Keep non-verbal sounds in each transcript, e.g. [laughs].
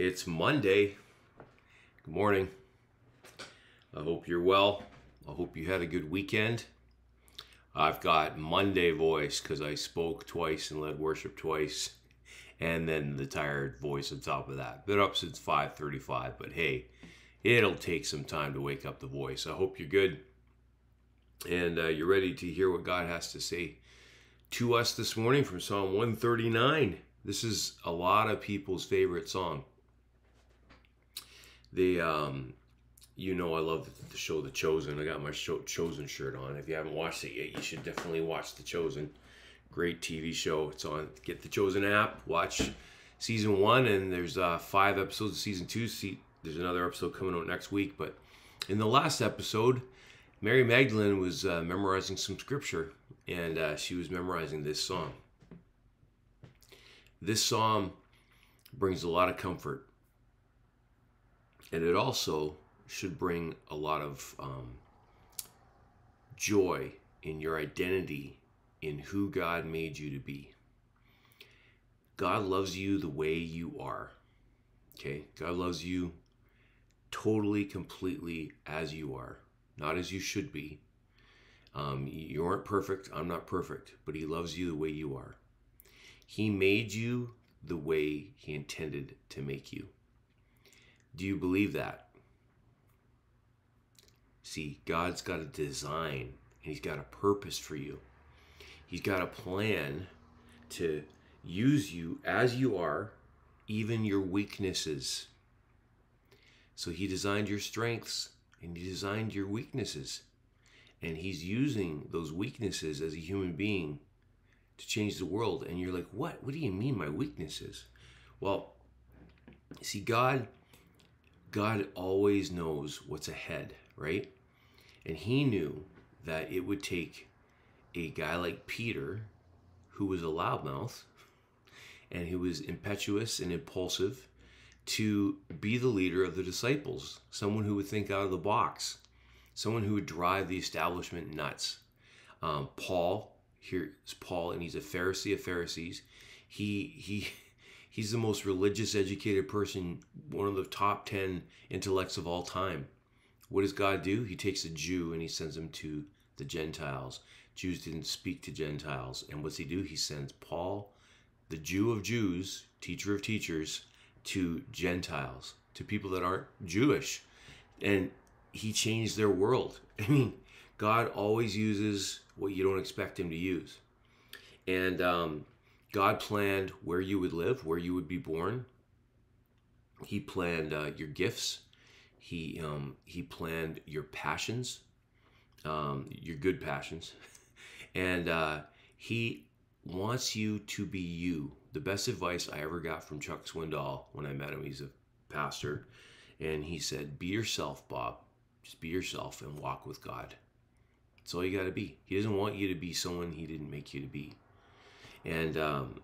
It's Monday. Good morning. I hope you're well. I hope you had a good weekend. I've got Monday voice because I spoke twice and led worship twice, and then the tired voice on top of that. Been up since 5:35, but hey, it'll take some time to wake up the voice. I hope you're good, and uh, you're ready to hear what God has to say to us this morning from Psalm 139. This is a lot of people's favorite song. They, um, you know, I love the show The Chosen. I got my show, Chosen shirt on. If you haven't watched it yet, you should definitely watch The Chosen. Great TV show. It's on. Get the Chosen app. Watch season one, and there's uh, five episodes of season two. See, there's another episode coming out next week. But in the last episode, Mary Magdalene was uh, memorizing some scripture, and uh, she was memorizing this song. This psalm brings a lot of comfort, and it also should bring a lot of um, joy in your identity in who God made you to be. God loves you the way you are. Okay? God loves you totally, completely as you are, not as you should be. Um, you aren't perfect. I'm not perfect, but He loves you the way you are. He made you the way He intended to make you. Do you believe that? See, God's got a design and He's got a purpose for you. He's got a plan to use you as you are, even your weaknesses. So He designed your strengths and He designed your weaknesses. And He's using those weaknesses as a human being to change the world. And you're like, what? What do you mean, my weaknesses? Well, see, God. God always knows what's ahead, right? And he knew that it would take a guy like Peter, who was a loudmouth and who was impetuous and impulsive, to be the leader of the disciples, someone who would think out of the box, someone who would drive the establishment nuts. Um, Paul, here's Paul, and he's a Pharisee of Pharisees. He he [laughs] he's the most religious, educated person, one of the top ten intellects of all time. What does God do? He takes a Jew and he sends him to the Gentiles. Jews didn't speak to Gentiles. And what's he do? He sends Paul, the Jew of Jews, teacher of teachers, to Gentiles, to people that aren't Jewish. And he changed their world. [laughs] I mean, God always uses what you don't expect him to use. And um, God planned where you would live, where you would be born. He planned uh, your gifts. He um, he planned your passions, um, your good passions, [laughs] and uh, he wants you to be you. The best advice I ever got from Chuck Swindoll when I met him, he's a pastor, and he said, "Be yourself, Bob. Just be yourself and walk with God." That's all you got to be. He doesn't want you to be someone he didn't make you to be. And um,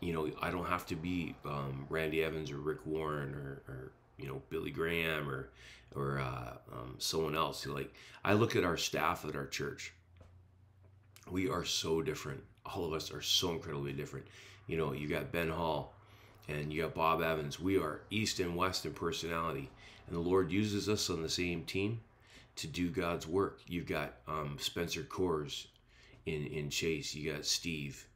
you know, I don't have to be um, Randy Evans or Rick Warren or, or you know Billy Graham or or uh, um, someone else. Like I look at our staff at our church. We are so different. All of us are so incredibly different. You know, you got Ben Hall, and you got Bob Evans. We are east and west in personality, and the Lord uses us on the same team to do God's work. You've got um, Spencer Coors in in Chase. You got Steve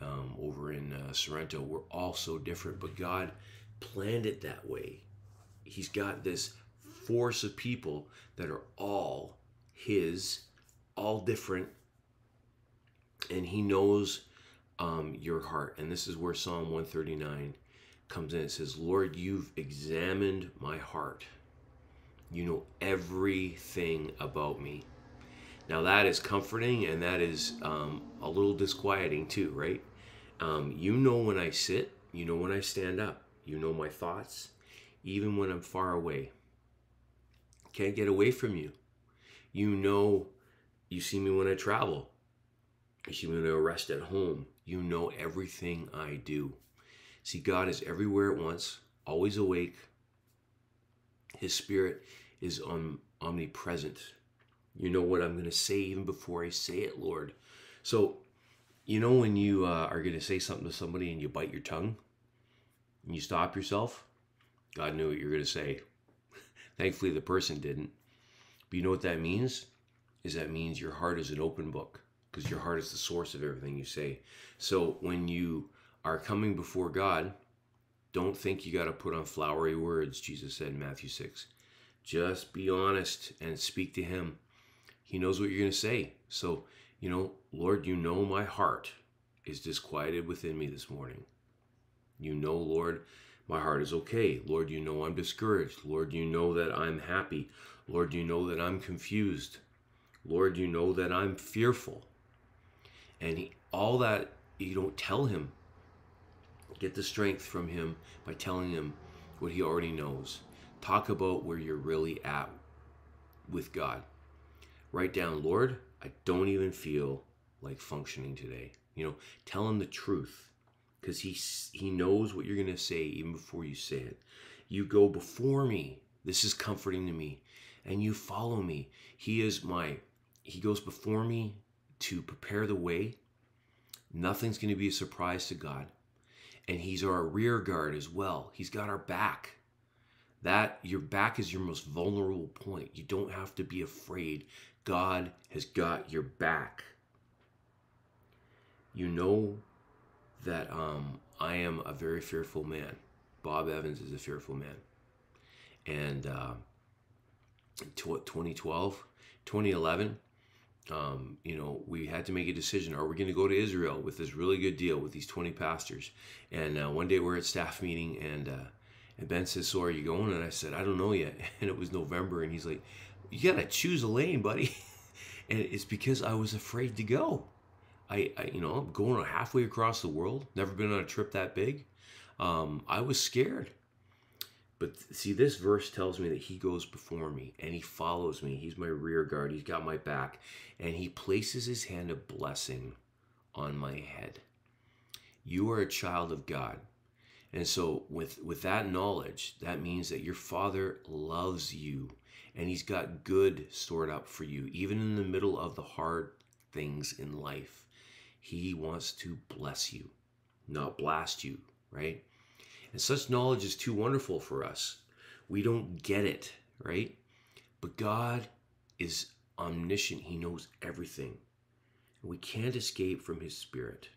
um, over in uh, Sorrento. We're all so different, but God planned it that way he's got this force of people that are all his, all different, and he knows um, your heart. And this is where Psalm 139 comes in. It says, Lord, you've examined my heart. You know everything about me. Now that is comforting and that is um, a little disquieting too, right? Um, you know when I sit, you know when I stand up, you know my thoughts, even when I'm far away. Can't get away from you. You know, you see me when I travel. You see me when I rest at home. You know everything I do. See, God is everywhere at once, always awake. His Spirit is om- omnipresent. You know what I'm going to say even before I say it, Lord. So, you know when you uh, are going to say something to somebody and you bite your tongue and you stop yourself? God knew what you were going to say. [laughs] Thankfully, the person didn't. But you know what that means? Is that means your heart is an open book because your heart is the source of everything you say. So when you are coming before God, don't think you got to put on flowery words, Jesus said in Matthew 6. Just be honest and speak to Him. He knows what you're going to say. So, you know, Lord, you know my heart is disquieted within me this morning. You know, Lord, my heart is okay. Lord, you know I'm discouraged. Lord, you know that I'm happy. Lord, you know that I'm confused. Lord, you know that I'm fearful. And he, all that you don't tell him. Get the strength from him by telling him what he already knows. Talk about where you're really at with God. Write down, Lord, I don't even feel like functioning today. You know, tell him the truth because he he knows what you're going to say even before you say it. You go before me. This is comforting to me. And you follow me. He is my he goes before me to prepare the way. Nothing's going to be a surprise to God. And he's our rear guard as well. He's got our back. That your back is your most vulnerable point. You don't have to be afraid. God has got your back. You know that um, I am a very fearful man. Bob Evans is a fearful man. And uh, 2012, 2011, um, you know, we had to make a decision. Are we going to go to Israel with this really good deal with these 20 pastors? And uh, one day we're at staff meeting and, uh, and Ben says, so are you going? And I said, I don't know yet. [laughs] And it was November. And he's like, you got to choose a lane, buddy. [laughs] and it's because I was afraid to go. I, I, you know, I'm going halfway across the world. Never been on a trip that big. Um, I was scared. But see, this verse tells me that he goes before me and he follows me. He's my rear guard. He's got my back. And he places his hand of blessing on my head. You are a child of God. And so with with that knowledge, that means that your father loves you and he's got good stored up for you even in the middle of the hard things in life. He wants to bless you, not blast you, right? And such knowledge is too wonderful for us. We don't get it, right? But God is omniscient, He knows everything. We can't escape from His Spirit.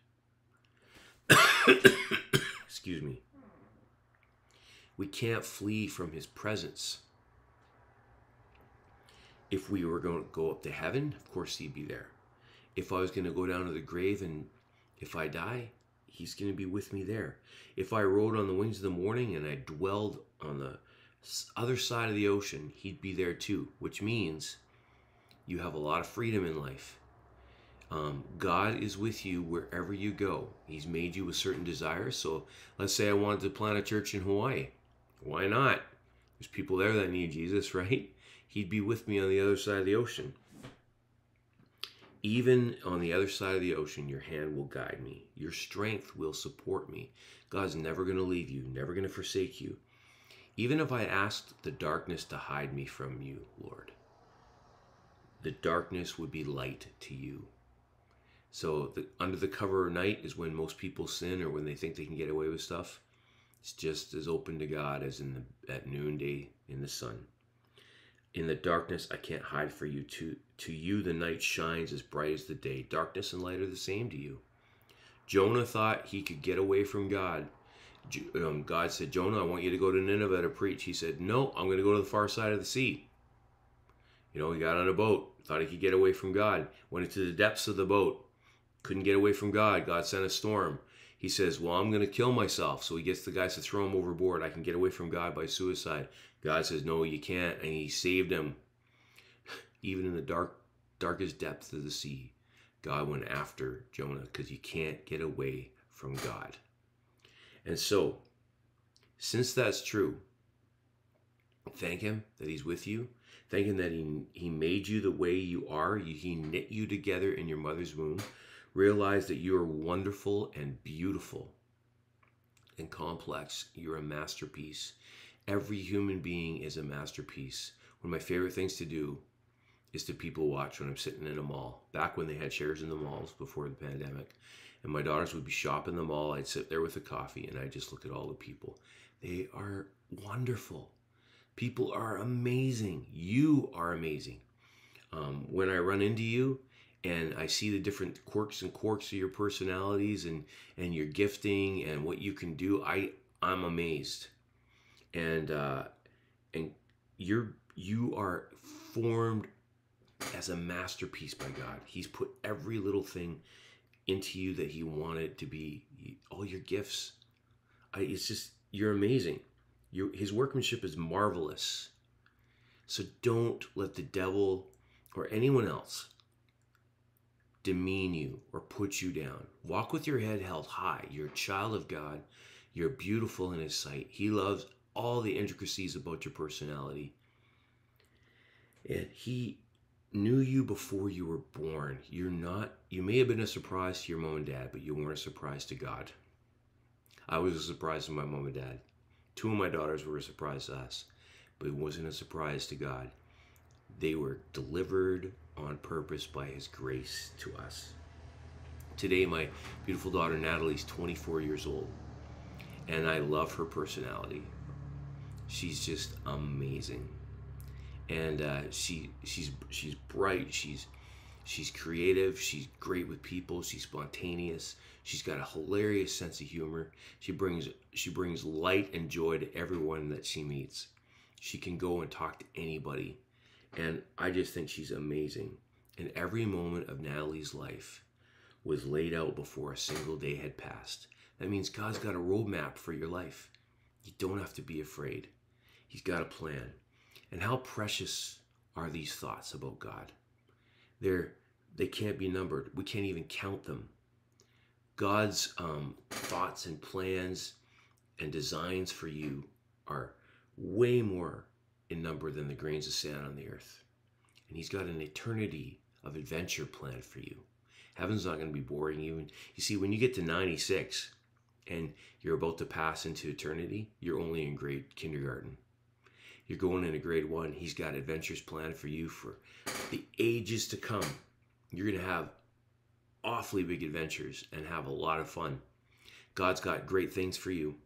[coughs] Excuse me. We can't flee from His presence. If we were going to go up to heaven, of course He'd be there if I was going to go down to the grave and if I die, he's going to be with me there. If I rode on the wings of the morning and I dwelled on the other side of the ocean, he'd be there too, which means you have a lot of freedom in life. Um, God is with you wherever you go. He's made you with certain desires. So let's say I wanted to plant a church in Hawaii. Why not? There's people there that need Jesus, [laughs] right? He'd be with me on the other side of the ocean. Even on the other side of the ocean, your hand will guide me. Your strength will support me. God's never going to leave you, never going to forsake you. Even if I asked the darkness to hide me from you, Lord, the darkness would be light to you. So, the, under the cover of night is when most people sin or when they think they can get away with stuff. It's just as open to God as in the, at noonday in the sun. In the darkness, I can't hide for you. To, to you, the night shines as bright as the day. Darkness and light are the same to you. Jonah thought he could get away from God. Um, God said, Jonah, I want you to go to Nineveh to preach. He said, No, I'm going to go to the far side of the sea. You know, he got on a boat, thought he could get away from God, went into the depths of the boat, couldn't get away from God. God sent a storm. He says, Well, I'm going to kill myself. So he gets the guys to throw him overboard. I can get away from God by suicide. God says, No, you can't. And he saved him. [laughs] Even in the dark, darkest depths of the sea, God went after Jonah because you can't get away from God. And so, since that's true, thank Him that He's with you. Thank Him that He, he made you the way you are. He knit you together in your mother's womb. Realize that you are wonderful and beautiful and complex. You're a masterpiece. Every human being is a masterpiece. One of my favorite things to do is to people watch when I'm sitting in a mall. Back when they had chairs in the malls before the pandemic, and my daughters would be shopping the mall, I'd sit there with a coffee and I'd just look at all the people. They are wonderful. People are amazing. You are amazing. Um, when I run into you and I see the different quirks and quirks of your personalities and, and your gifting and what you can do, I, I'm amazed. And, uh, and you're, you are formed as a masterpiece by God. He's put every little thing into you that He wanted to be. All your gifts. I, it's just you're amazing. Your, his workmanship is marvelous. So don't let the devil or anyone else demean you or put you down. Walk with your head held high. You're a child of God. You're beautiful in His sight. He loves all the intricacies about your personality. And He knew you before you were born. You're not, you may have been a surprise to your mom and dad, but you weren't a surprise to God. I was a surprise to my mom and dad. Two of my daughters were a surprise to us, but it wasn't a surprise to God. They were delivered on purpose by His grace to us. Today, my beautiful daughter Natalie's 24 years old, and I love her personality. She's just amazing and uh, she she's she's bright. She's she's creative. She's great with people. She's spontaneous. She's got a hilarious sense of humor. She brings she brings light and joy to everyone that she meets. She can go and talk to anybody, and I just think she's amazing. And every moment of Natalie's life was laid out before a single day had passed. That means God's got a roadmap for your life. You don't have to be afraid. He's got a plan. And how precious are these thoughts about God? They're, they can't be numbered. We can't even count them. God's um, thoughts and plans and designs for you are way more in number than the grains of sand on the earth. And He's got an eternity of adventure planned for you. Heaven's not going to be boring. Even you see, when you get to 96 and you're about to pass into eternity, you're only in grade kindergarten. You're going into grade one. He's got adventures planned for you for the ages to come. You're going to have awfully big adventures and have a lot of fun. God's got great things for you.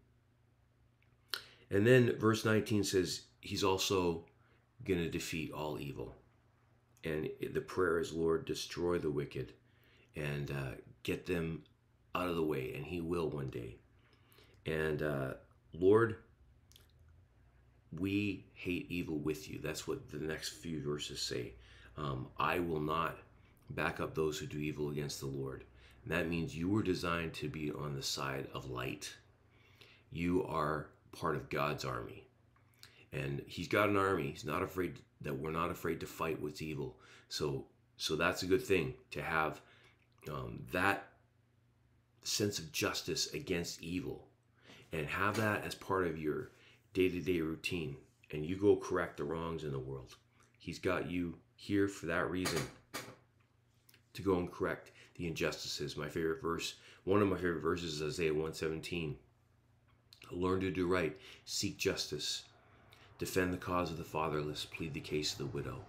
And then verse 19 says, He's also going to defeat all evil. And the prayer is, Lord, destroy the wicked and uh, get them out of the way. And He will one day. And uh, Lord, we hate evil with you. That's what the next few verses say. Um, I will not back up those who do evil against the Lord. And that means you were designed to be on the side of light. You are part of God's army. And he's got an army. He's not afraid that we're not afraid to fight what's evil. So so that's a good thing to have um, that sense of justice against evil and have that as part of your day to day routine and you go correct the wrongs in the world. He's got you here for that reason to go and correct the injustices. My favorite verse, one of my favorite verses is Isaiah 117. Learn to do right, seek justice, defend the cause of the fatherless, plead the case of the widow.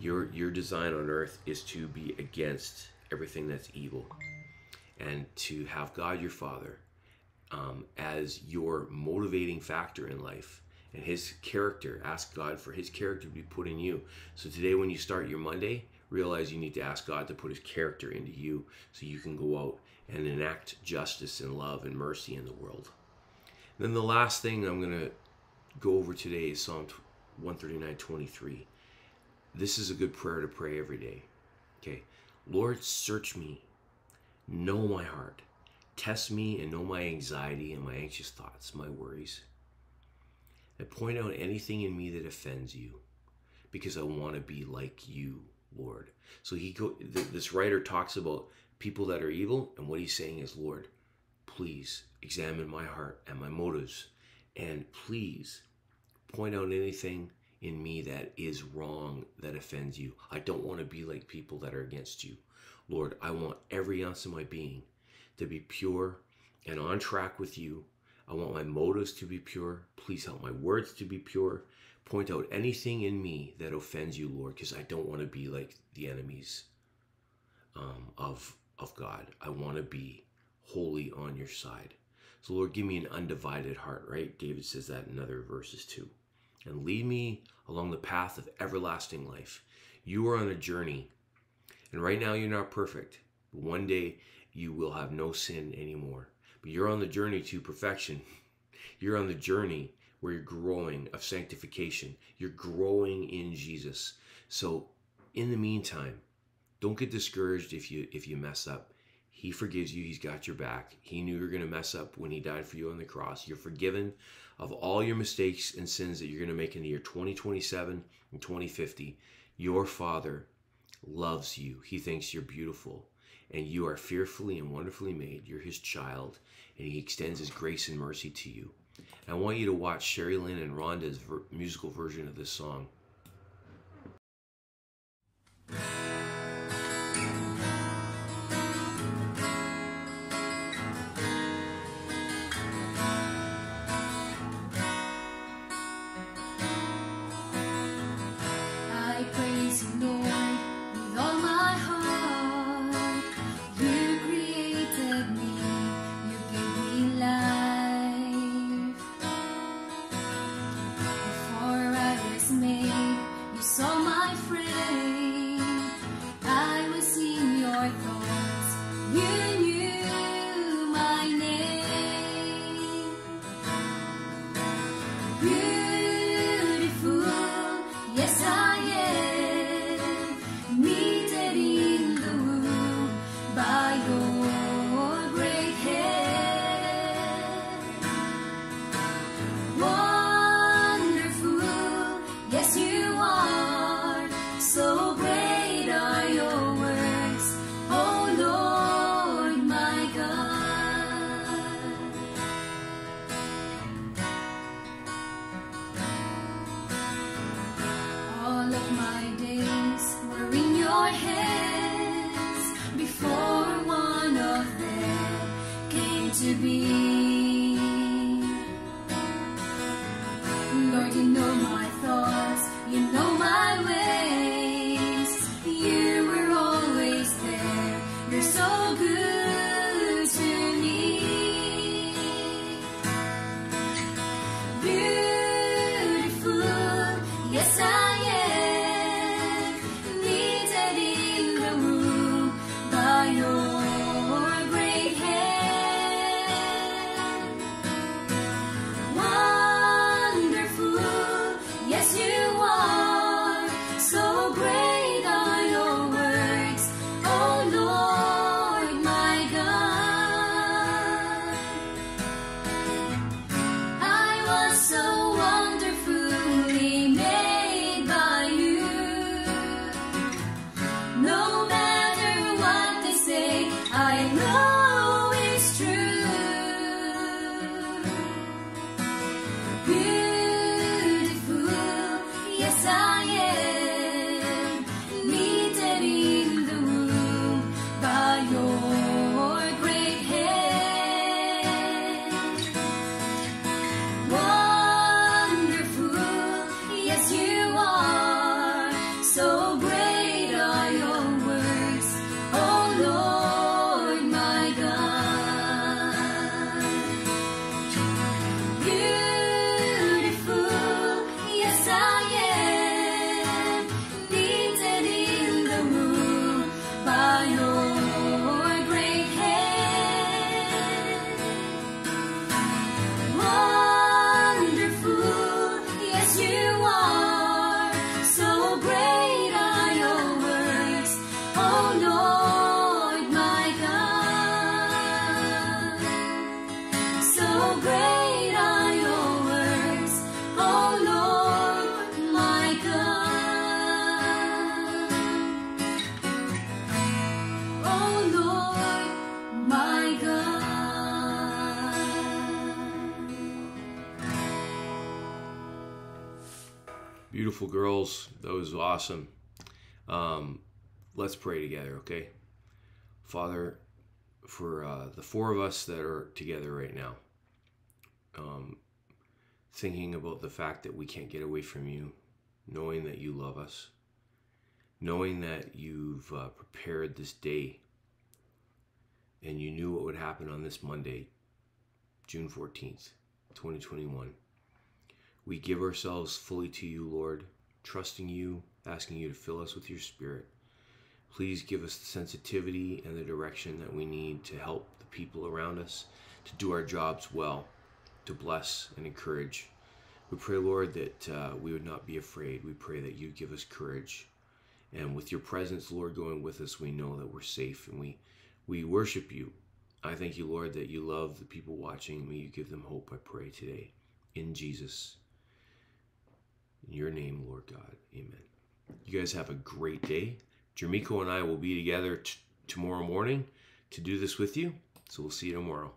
Your your design on earth is to be against everything that's evil and to have God your father um, as your motivating factor in life and his character. Ask God for his character to be put in you. So today, when you start your Monday, realize you need to ask God to put his character into you so you can go out and enact justice and love and mercy in the world. Then the last thing I'm going to go over today is Psalm 139 23. This is a good prayer to pray every day. Okay. Lord, search me, know my heart Test me and know my anxiety and my anxious thoughts, my worries. And point out anything in me that offends you because I want to be like you, Lord. So he go, this writer talks about people that are evil and what he's saying is, Lord, please examine my heart and my motives and please point out anything in me that is wrong that offends you. I don't want to be like people that are against you. Lord, I want every ounce of my being to be pure and on track with you. I want my motives to be pure. Please help my words to be pure. Point out anything in me that offends you, Lord, because I don't want to be like the enemies um, of, of God. I want to be wholly on your side. So, Lord, give me an undivided heart, right? David says that in other verses too. And lead me along the path of everlasting life. You are on a journey, and right now you're not perfect. But one day you will have no sin anymore. But you're on the journey to perfection. [laughs] You're on the journey where you're growing of sanctification. You're growing in Jesus. So, in the meantime, don't get discouraged if you if you mess up. He forgives you. He's got your back. He knew you were going to mess up when he died for you on the cross. You're forgiven of all your mistakes and sins that you're going to make in the year 2027 and 2050. Your Father loves you. He thinks you're beautiful and you are fearfully and wonderfully made. You're his child and he extends his grace and mercy to you. And I want you to watch Sherry Lynn and Rhonda's ver- musical version of this song. Beautiful girls. That was awesome. Um, let's pray together, okay? Father, for uh, the four of us that are together right now, um, thinking about the fact that we can't get away from you, knowing that you love us, knowing that you've uh, prepared this day and you knew what would happen on this Monday June 14th, 2021. We give ourselves fully to you, Lord, trusting you, asking you to fill us with your spirit. Please give us the sensitivity and the direction that we need to help the people around us to do our jobs well, to bless and encourage. We pray, Lord, that uh, we would not be afraid. We pray that you give us courage. And with your presence, Lord, going with us, we know that we're safe and we, we worship you. I thank you, Lord, that you love the people watching. May you give them hope, I pray today. In Jesus. In your name, Lord God. Amen. You guys have a great day. Jermico and I will be together tomorrow morning to do this with you. So we'll see you tomorrow.